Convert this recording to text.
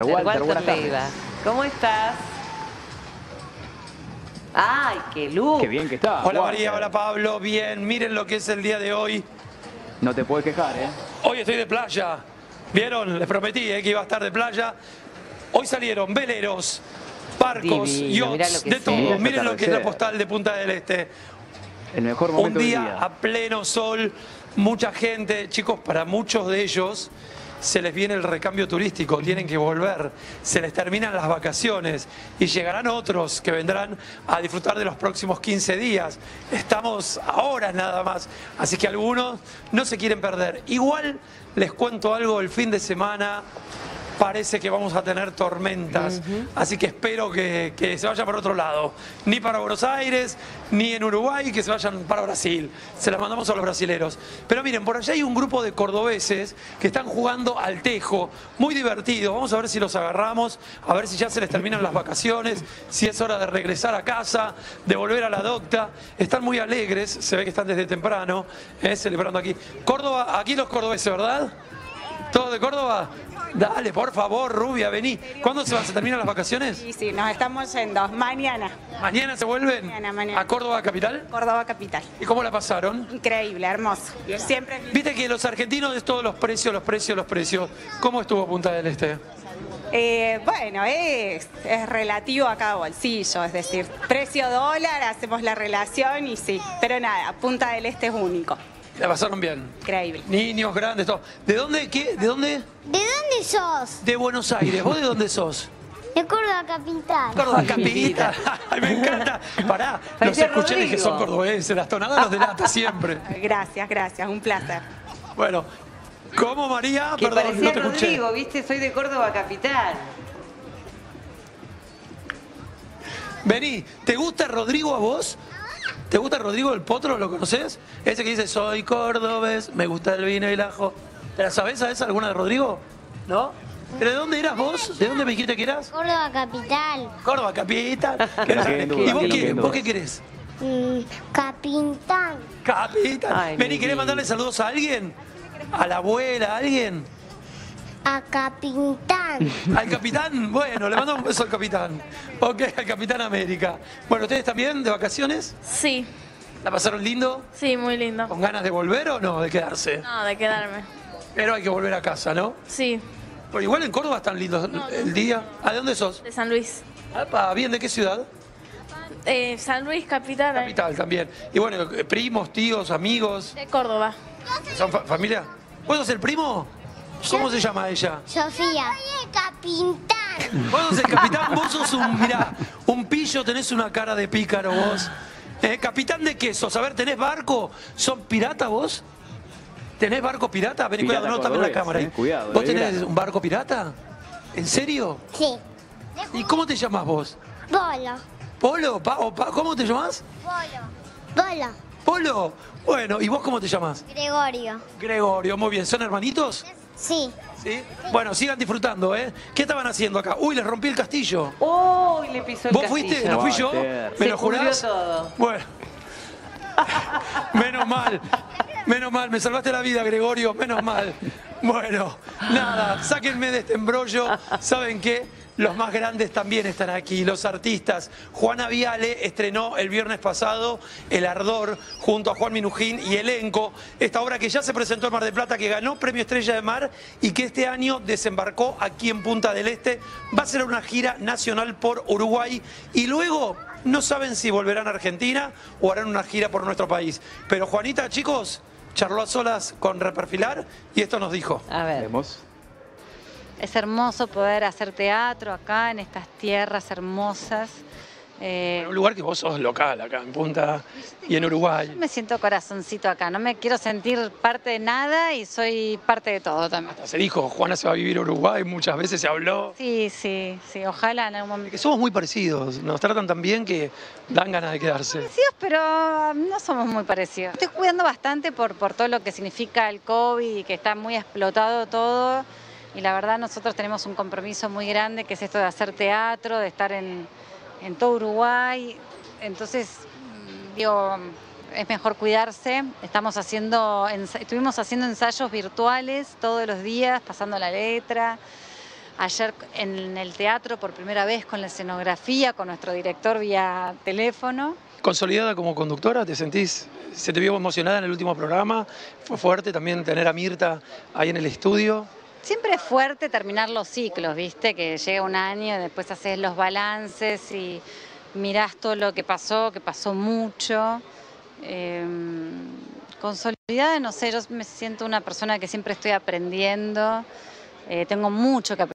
Walter, Walter buenas tardes. Leiva. ¿Cómo estás? ¡Ay, qué luz! Qué bien que está. Hola Walter. María, hola Pablo, bien, miren lo que es el día de hoy. No te puedes quejar, ¿eh? Hoy estoy de playa, ¿vieron? Les prometí eh, que iba a estar de playa. Hoy salieron veleros, barcos, Divino, yachts, de es todo. Miren lo que es la postal de Punta del Este. El mejor Un momento día, del día. a pleno sol, mucha gente, chicos, para muchos de ellos se les viene el recambio turístico, tienen que volver, se les terminan las vacaciones y llegarán otros que vendrán a disfrutar de los próximos 15 días. Estamos ahora nada más, así que algunos no se quieren perder. Igual les cuento algo, el fin de semana parece que vamos a tener tormentas, así que espero que, que se vayan para otro lado, ni para Buenos Aires, ni en Uruguay, que se vayan para Brasil. Se las mandamos a los brasileros. Pero miren, por allá hay un grupo de cordobeses que están jugando al tejo, muy divertido. Vamos a ver si los agarramos, a ver si ya se les terminan las vacaciones, si es hora de regresar a casa, de volver a la docta. Están muy alegres, se ve que están desde temprano, eh, celebrando aquí. Córdoba, aquí los cordobeses, ¿verdad? ¿Todos de Córdoba? Dale, por favor, Rubia, vení. ¿Cuándo se, van? ¿Se terminan las vacaciones? Sí, sí, nos estamos yendo. Mañana, ¿Mañana se vuelven? Mañana, mañana. ¿A Córdoba capital? Córdoba Capital. ¿Y cómo la pasaron? Increíble, hermoso. Siempre Viste que los argentinos es todos los precios, los precios, los precios. ¿Cómo estuvo Punta del Este? Eh, bueno, es, es relativo a cada bolsillo, es decir, precio dólar, hacemos la relación y sí. Pero nada, Punta del Este es único. La pasaron bien. Increíble. Niños, grandes, todo. ¿De dónde? ¿Qué? ¿De dónde? ¿De dónde sos? De Buenos Aires. ¿Vos de dónde sos? De Córdoba Capital. Córdoba Ay, mi capita. vida. Ay, me encanta. Pará, los escuché y dije, son cordobeses. Las tonadas los delata siempre. Gracias, gracias, un placer. Bueno, ¿cómo María? Que Perdón, no te escuché. Rodrigo, ¿viste? Soy de Córdoba capital. Vení, ¿te gusta Rodrigo a vos? ¿Te gusta Rodrigo el Potro? ¿Lo conoces? Ese que dice, soy cordobés, me gusta el vino y el ajo. ¿Te la sabés, sabés alguna de Rodrigo? ¿No? ¿Pero de dónde eras vos? ¿De dónde me dijiste que eras? Córdoba Capital. Córdoba, capital. ¿Y vos qué, vos qué querés? Mm, Capitán. Capital. Ay, Vení, ¿querés mandarle saludos a alguien? ¿A la abuela, a alguien? A Capitán. ¿Al capitán? Bueno, le mando un beso al capitán. Ok, al capitán América. Bueno, ¿ustedes también de vacaciones? Sí, ¿La pasaron lindo? sí, muy lindo. ¿Con ganas de volver o no? De quedarse. No, de quedarme. Pero hay que volver a casa, ¿no? Sí, Pero igual en Córdoba están lindos el día. ¿A de dónde sos? de San Luis. Apa, ¿bien de qué ciudad? Eh, San Luis, capital. eh, Capital también. Y bueno, eh, primos, tíos, amigos. De Córdoba. ¿Son fa- familia? ¿Vos sos el primo? ¿Cómo se llama ella? Sofía. Soy el Capitán. Vos sos el capitán, vos sos un, mirá, un pillo, tenés una cara de pícaro vos. Eh, ¿Capitán de qué sos? A ver, ¿tenés barco? ¿Son pirata vos? ¿Tenés barco pirata? Vení, Pirata cuidado, no en la cámara eh, cuidado, ¿Vos eh, tenés un barco pirata? ¿En serio? Sí. ¿Y cómo te llamás vos? Bolo. ¿Polo? Pa- o pa- ¿Cómo te llamás? Bolo. Bolo. ¿Polo? Bueno, ¿y vos cómo te llamás? Gregorio. Gregorio, muy bien. ¿Son hermanitos? Sí. ¿Sí? Bueno, sigan disfrutando, ¿eh? ¿Qué estaban haciendo acá? Uy, les rompí el castillo. ¡Uy! le pisó el ¿Vos castillo. fuiste? ¿No fui yo? ¿Me Se lo jurás? todo. Bueno. Menos mal. Menos mal. Me salvaste la vida, Gregorio. Menos mal. Bueno, nada. Sáquenme de este embrollo. ¿Saben qué? Los más grandes también están aquí, los artistas. Juana Viale estrenó el viernes pasado El Ardor junto a Juan Minujín y elenco. Esta obra que ya se presentó en Mar del Plata, que ganó Premio Estrella de Mar y que este año desembarcó aquí en Punta del Este. Va a ser una gira nacional por Uruguay y luego no saben si volverán a Argentina o harán una gira por nuestro país. Pero Juanita, chicos, charló a solas con Reperfilar y esto nos dijo. A ver. Vemos. Es hermoso poder hacer teatro acá en estas tierras hermosas. Eh, un lugar que vos sos local acá en Punta y en Uruguay. me siento corazoncito acá, no me quiero sentir parte de nada y soy parte de todo también. Se dijo, Juana se va a vivir a Uruguay, muchas veces se habló. Sí, sí, sí, ojalá en algún momento. Que somos muy parecidos, nos tratan tan bien que dan ganas de quedarse. Parecidos, pero no somos muy parecidos. Estoy cuidando bastante por, por todo lo que significa el COVID y que está muy explotado todo. Y la verdad nosotros tenemos un compromiso muy grande que es esto de hacer teatro, de estar en, todo Uruguay. Entonces, mm, digo, es mejor cuidarse. Estamos haciendo, estuvimos haciendo ensayos virtuales todos los días, pasando la letra. Ayer en el teatro por primera vez con la escenografía, con nuestro director vía teléfono. ¿Consolidada como conductora? ¿Te sentís, se te vio emocionada en el último programa? ¿Fue fuerte también tener a Mirta ahí en el estudio? Siempre es fuerte terminar los ciclos, ¿viste? Que llega un año y después haces los balances y mirás todo lo que pasó, que pasó mucho. Eh, consolidada, no sé, yo me siento una persona que siempre estoy aprendiendo, eh, tengo mucho que aprender.